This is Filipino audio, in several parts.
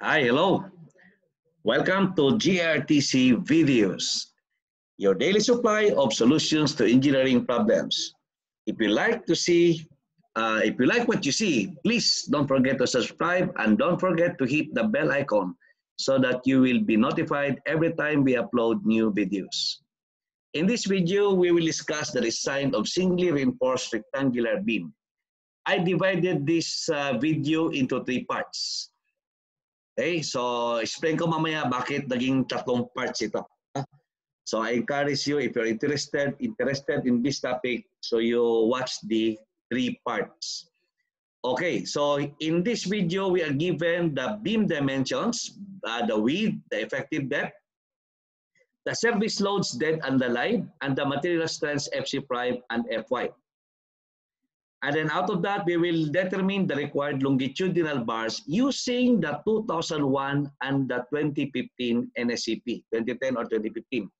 Hi, hello. Welcome to GRTC Videos, your daily supply of solutions to engineering problems. If you like to see, uh, if you like what you see, please don't forget to subscribe and don't forget to hit the bell icon so that you will be notified every time we upload new videos. In this video, we will discuss the design of singly reinforced rectangular beam. I divided this uh, video into three parts. Okay, so explain ko mamaya bakit naging tatlong parts ito. So I encourage you if you're interested interested in this topic, so you watch the three parts. Okay, so in this video we are given the beam dimensions, uh, the width, the effective depth, the service loads dead and alive, and the material strengths FC prime and FY. And then out of that, we will determine the required longitudinal bars using the 2001 and the 2015 NSCP, 2010 or 2015.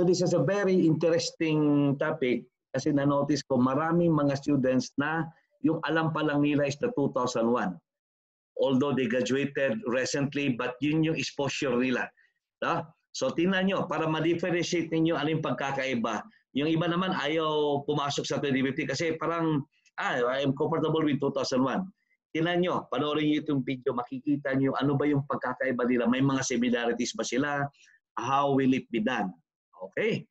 So this is a very interesting topic kasi na-notice ko maraming mga students na yung alam pa lang nila is the 2001. Although they graduated recently, but yun yung exposure nila. No? So tingnan nyo, para ma-differentiate ninyo yung pagkakaiba yung iba naman ayaw pumasok sa 2050 kasi parang, ah, I'm comfortable with 2001. Tinan nyo, panoorin nyo itong video, makikita nyo ano ba yung pagkakaiba nila. May mga similarities ba sila? How will it be done? Okay.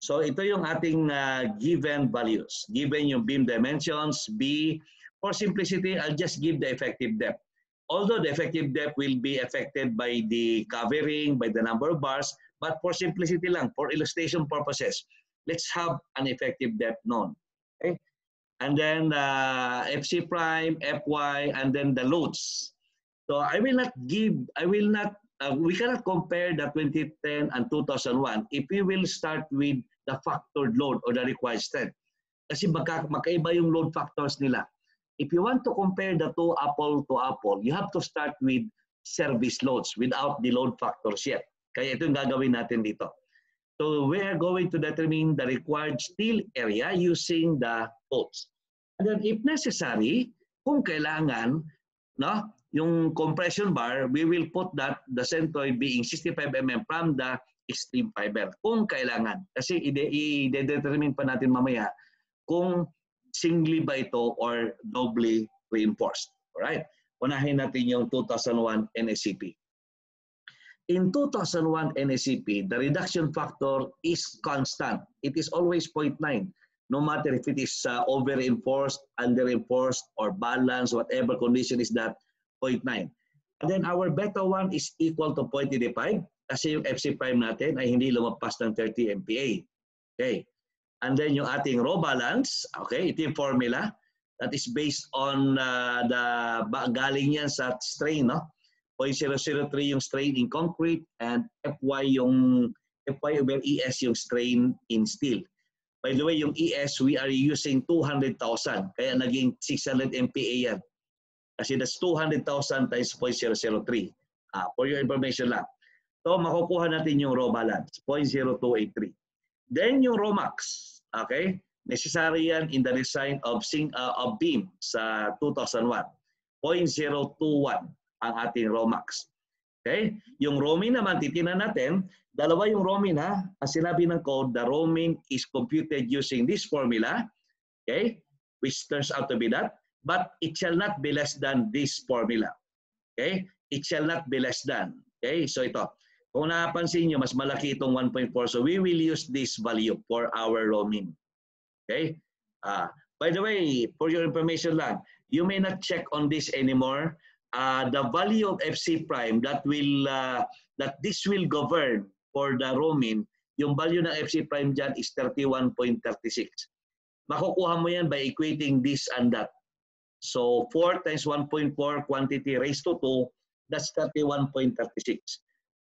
So ito yung ating uh, given values. Given yung beam dimensions, B. For simplicity, I'll just give the effective depth. Although the effective depth will be affected by the covering, by the number of bars, but for simplicity lang, for illustration purposes, let's have an effective depth known. Okay? And then uh, FC prime, FY, and then the loads. So I will not give, I will not, uh, we cannot compare the 2010 and 2001 if we will start with the factored load or the required strength. Kasi magka, magkaiba yung load factors nila. If you want to compare the two apple to apple, you have to start with service loads without the load factors yet. Kaya ito yung gagawin natin dito. So we are going to determine the required steel area using the bolts. And then if necessary, kung kailangan, no, yung compression bar, we will put that the centroid being 65 mm from the extreme fiber kung kailangan. Kasi i-determine pa natin mamaya kung singly ba ito or doubly reinforced. Alright? Unahin natin yung 2001 NSCP. In 2001 NSCP, the reduction factor is constant. It is always 0.9, no matter if it is uh, over-enforced, under-enforced, or balanced, whatever condition is that 0.9. And then our beta 1 is equal to 0.85 kasi yung FC prime natin ay hindi lumagpas ng 30 MPa. Okay. And then yung ating row balance, okay, ito yung formula that is based on uh, the galing yan sa strain, no? 0.003 yung strain in concrete and FY yung FY over ES yung strain in steel. By the way, yung ES, we are using 200,000. Kaya naging 600 MPa yan. Kasi that's 200,000 times 0.003. Ah, for your information lang. So, makukuha natin yung raw balance, 0.0283. Then yung raw max, okay? Necessary yan in the design of, sing, uh, of beam sa 2001. 0.021 ang ating Romax. Okay? Yung roaming naman, titinan natin, dalawa yung roaming ha. Ang sinabi ng code, the roaming is computed using this formula, okay? Which turns out to be that, but it shall not be less than this formula. Okay? It shall not be less than. Okay? So ito. Kung napansin nyo, mas malaki itong 1.4. So we will use this value for our roaming. Okay? Uh, by the way, for your information lang, you may not check on this anymore uh, the value of FC prime that will uh, that this will govern for the roaming, yung value ng FC prime dyan is 31.36. Makukuha mo yan by equating this and that. So 4 times 1.4 quantity raised to 2, that's 31.36.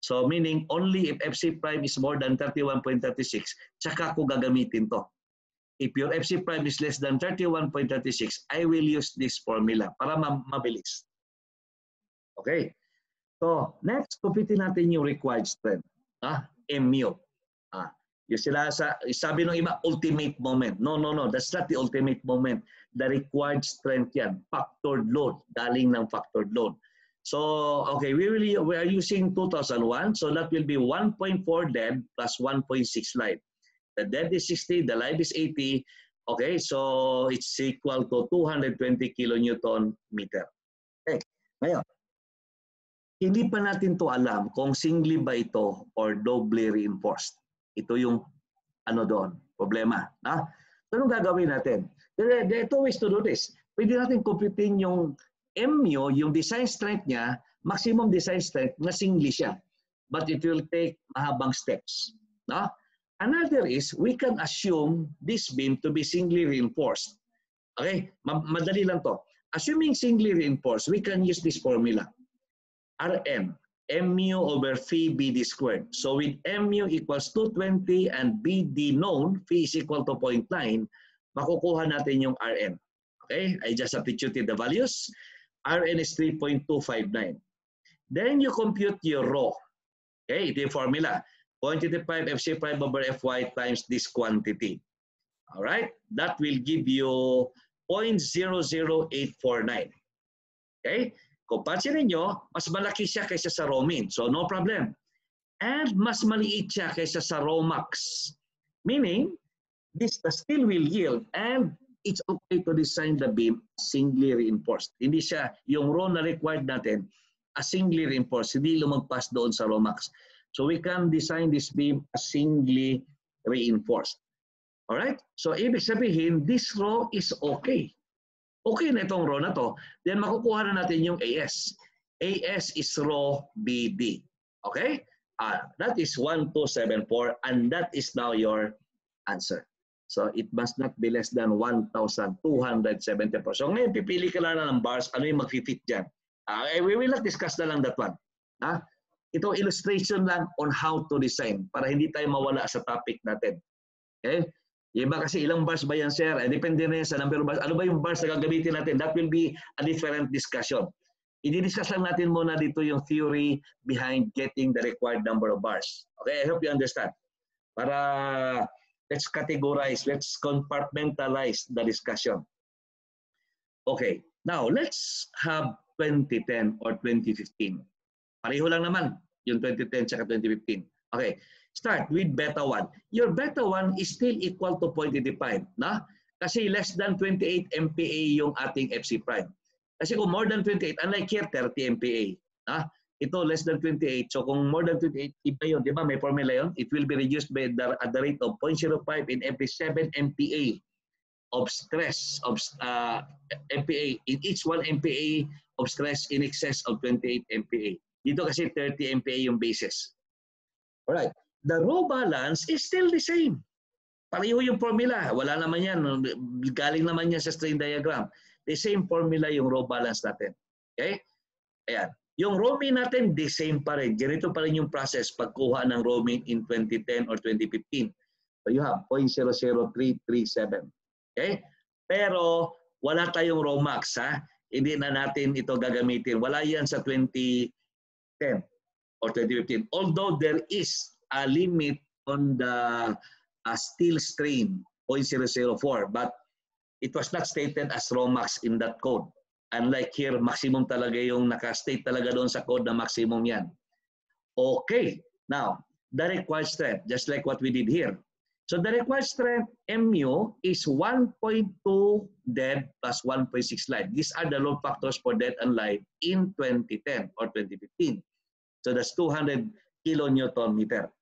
So meaning only if FC prime is more than 31.36, tsaka ko gagamitin to. If your FC prime is less than 31.36, I will use this formula para mabilis. Okay. So, next, kumpitin natin yung required strength. Ah, MU. Ah, yung sila sa, sabi ng iba, ultimate moment. No, no, no. That's not the ultimate moment. The required strength yan. Factored load. Galing ng factored load. So, okay, we will we are using 2001, so that will be 1.4 dead plus 1.6 live. The dead is 60, the live is 80. Okay, so it's equal to 220 kilonewton meter. Okay, ngayon, hindi pa natin to alam kung singly ba ito or doubly reinforced. Ito yung ano doon, problema. Ha? So, anong gagawin natin? There, there are two ways to do this. Pwede natin computein yung MU, yung design strength niya, maximum design strength na singly siya. But it will take mahabang steps. No? Another is, we can assume this beam to be singly reinforced. Okay? Madali lang to. Assuming singly reinforced, we can use this formula. Rn, mu over phi bd squared. So with mu equals 220 and bd known, phi is equal to 0.9, makukuha natin yung Rn. Okay? I just substituted the values. Rn is 3.259. Then you compute your rho. Okay, ito yung formula. 0.25 FC5 over Fy times this quantity. All right? That will give you 0.00849. Okay? Kung pansinin nyo, mas malaki siya kaysa sa Romin. So no problem. And mas maliit siya kaysa sa Romax. Meaning, this still will yield and it's okay to design the beam singly reinforced. Hindi siya yung row na required natin, a singly reinforced, hindi lumagpas doon sa Romax. So we can design this beam as singly reinforced. Alright? So ibig sabihin, this row is okay. Okay na itong row na to. Then makukuha na natin yung AS. AS is row BD. Okay? Uh, that is 1274 and that is now your answer. So it must not be less than 1,274. So ngayon pipili ka lang ng bars, ano yung mag-fit dyan. Uh, we will not discuss na lang that one. Ha? Ito illustration lang on how to design para hindi tayo mawala sa topic natin. Okay? Iba kasi ilang bars ba yan, sir? Eh, depende na yan sa number of bars. Ano ba yung bars na gagamitin natin? That will be a different discussion. I-discuss lang natin muna dito yung theory behind getting the required number of bars. Okay, I hope you understand. Para let's categorize, let's compartmentalize the discussion. Okay, now let's have 2010 or 2015. Pareho lang naman yung 2010 at 2015. Okay, start with beta 1. Your beta 1 is still equal to 0.85, na? Kasi less than 28 MPa yung ating FC prime. Kasi kung more than 28, unlike here, 30 MPa. Na? Ito less than 28. So kung more than 28, iba yun. Di ba? May formula yun. It will be reduced by the, at the rate of 0.05 in every 7 MPa of stress of uh, MPa in each 1 MPa of stress in excess of 28 MPa. Dito kasi 30 MPa yung basis. Alright. The row balance is still the same. Pareho yung formula. Wala naman yan. Galing naman yan sa strain diagram. The same formula yung row balance natin. Okay? Ayan. Yung roaming natin, the same pa rin. Ganito pa rin yung process pagkuha ng roaming in 2010 or 2015. So you have 0.00337. Okay? Pero wala tayong Romax. Ha? Hindi na natin ito gagamitin. Wala yan sa 2010 or 2015. Although there is a limit on the uh, steel strain 0.004 but it was not stated as Romax in that code. Unlike here, maximum talaga yung naka-state talaga doon sa code na maximum yan. Okay. Now, the required strength, just like what we did here. So the required strength, MU, is 1.2 dead plus 1.6 live. These are the load factors for dead and live in 2010 or 2015. So that's 200 kilonewton meter.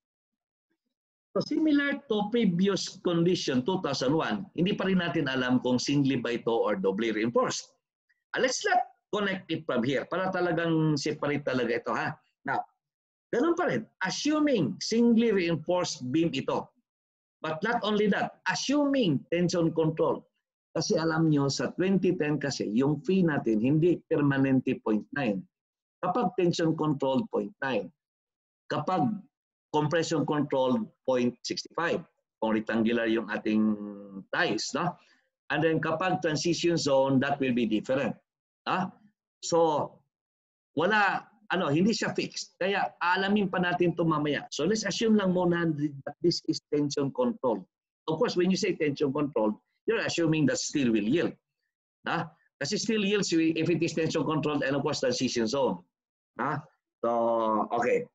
So similar to previous condition, 2001, hindi pa rin natin alam kung singly ba ito or doubly reinforced. Uh, let's not connect it from here para talagang separate talaga ito ha. Now, ganun pa rin. Assuming singly reinforced beam ito. But not only that, assuming tension control. Kasi alam nyo, sa 2010 kasi, yung fee natin hindi permanente 0.9. Kapag tension control, 0.9. Kapag compression control, 0.65. Kung rectangular yung ating ties. No? And then kapag transition zone, that will be different. Ah? So, wala, ano, hindi siya fixed. Kaya alamin pa natin ito mamaya. So let's assume lang muna that this is tension control. Of course, when you say tension control, you're assuming that steel will yield. Ah? Kasi steel yields if it is tension controlled and of course transition zone. Ha? So, okay.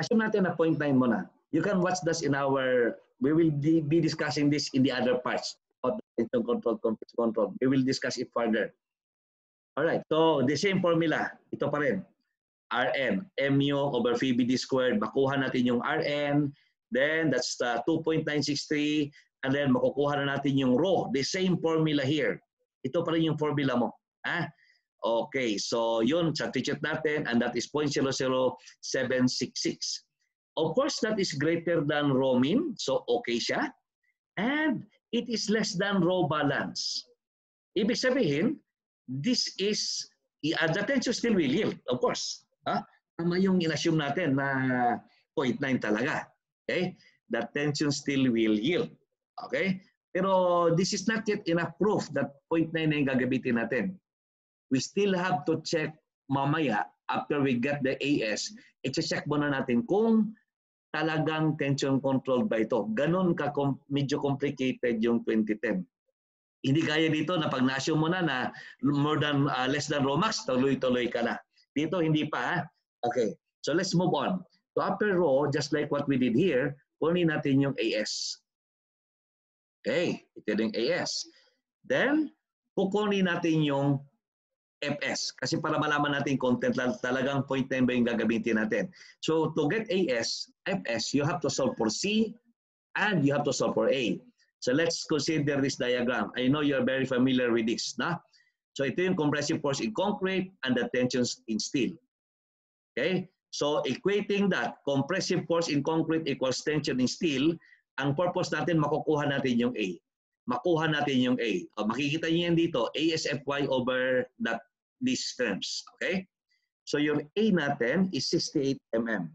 Assume natin na point 9 muna. You can watch this in our, we will be discussing this in the other parts of the tension control, control. We will discuss it further. Alright, so the same formula. Ito pa rin. Rn, mu over VBD squared. Makuha natin yung Rn. Then, that's the 2.963. And then, makukuha na natin yung rho. The same formula here. Ito pa rin yung formula mo. Ah? Okay, so yun, substitute natin, and that is 0.00766. Of course, that is greater than rho mean, so okay siya. And it is less than rho balance. Ibig sabihin, this is, uh, the tension still will yield, of course. Ha? Tama yung inassume natin na 0.9 talaga. Okay? The tension still will yield. Okay? Pero this is not yet enough proof that 0.9 na yung gagamitin natin. We still have to check mamaya after we get the AS, i-check muna natin kung talagang tension controlled ba ito. Ganon ka medyo complicated yung 2010. Hindi kaya dito na pag na-assume mo na na more than uh, less than Romax, tuloy-tuloy ka na. Dito hindi pa. Ha? Okay. So let's move on. So after row, just like what we did here, kunin natin yung AS. Okay, ito yung AS. Then, kukunin natin yung FS. Kasi para malaman natin content, talagang point 9 ba yung gagamitin natin. So to get AS, FS, you have to solve for C and you have to solve for A. So let's consider this diagram. I know you're very familiar with this. Na? So ito yung compressive force in concrete and the tensions in steel. Okay? So equating that, compressive force in concrete equals tension in steel, ang purpose natin, makukuha natin yung A makuha natin yung A. O, makikita niyo yan dito, A is Fy over that these terms. Okay? So yung A natin is 68 mm.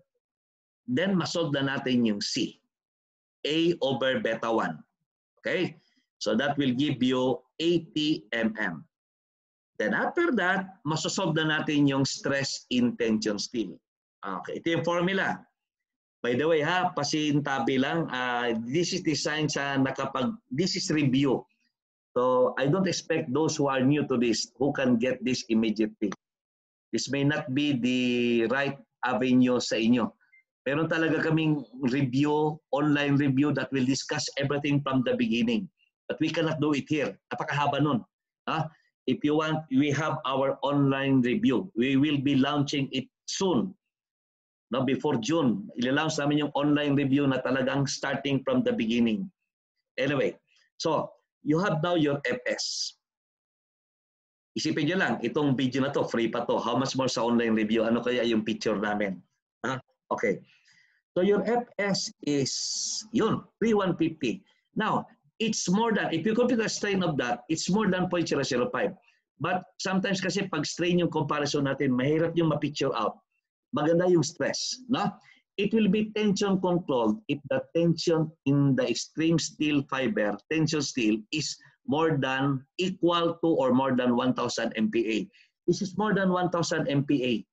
Then masolve na natin yung C. A over beta 1. Okay? So that will give you 80 mm. Then after that, masosolve na natin yung stress in tension steel. Okay, ito yung formula. By the way ha, pasintabi lang, uh, this is designed sa nakapag, this is review. So I don't expect those who are new to this who can get this immediately. This may not be the right avenue sa inyo. Meron talaga kaming review, online review that will discuss everything from the beginning. But we cannot do it here. Napakahaba nun. Ha? If you want, we have our online review. We will be launching it soon. No, before June, ililaunch namin yung online review na talagang starting from the beginning. Anyway, so you have now your FS. Isipin nyo lang, itong video na to, free pa to. How much more sa online review? Ano kaya yung picture namin? Okay. So your FS is, yun, 3150. Now, it's more than, if you compute the strain of that, it's more than 0.005. But sometimes kasi pag strain yung comparison natin, mahirap yung ma-picture out. Maganda yung stress. No? it will be tension controlled if the tension in the extreme steel fiber, tension steel, is more than equal to or more than 1,000 MPa. This is more than 1,000 MPa.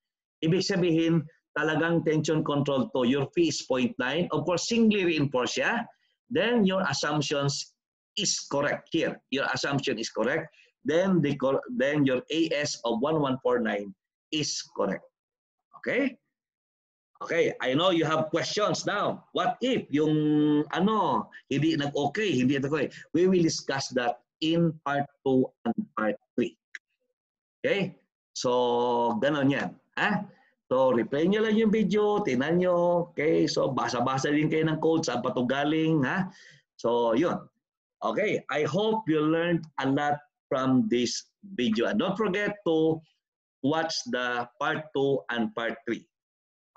Ibig sabihin, talagang tension control to. Your fee is 0.9. Of course, singly reinforced siya. Then your assumptions is correct here. Your assumption is correct. Then, the, then your AS of 1149 is correct. Okay? Okay, I know you have questions now. What if yung ano, hindi nag-okay, hindi nag-okay? We will discuss that in part 2 and part 3. Okay? So, ganon yan. Ha? So, replay nyo lang yung video, tinan nyo. Okay? So, basa-basa din kayo ng code, saan pa galing. Ha? So, yun. Okay, I hope you learned a lot from this video. And don't forget to watch the part 2 and part 3.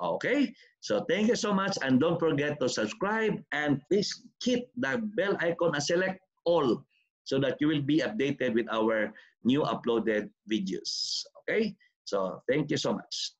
Okay? So thank you so much and don't forget to subscribe and please hit the bell icon and select all so that you will be updated with our new uploaded videos. Okay? So thank you so much.